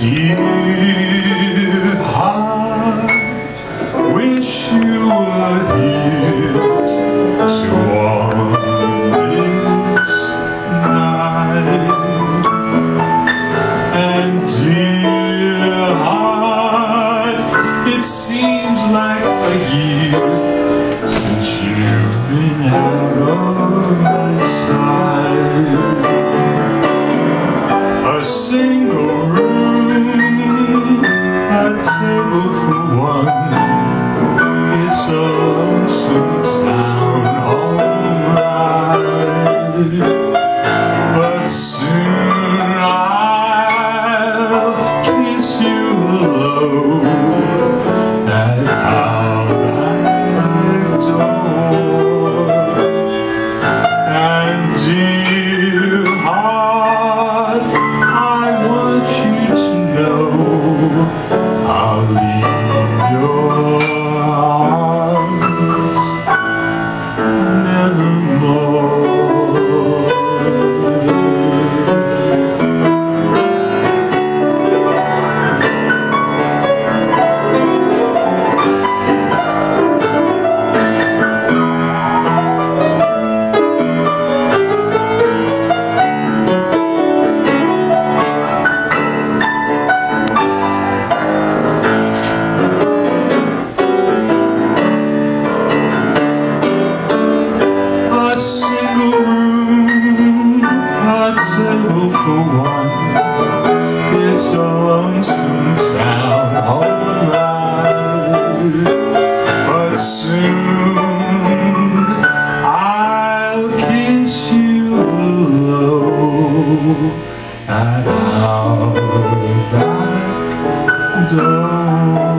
Dear heart, wish you were here. lonesome town But soon I'll kiss you alone At our door. And soon I'll kiss you low at our back door.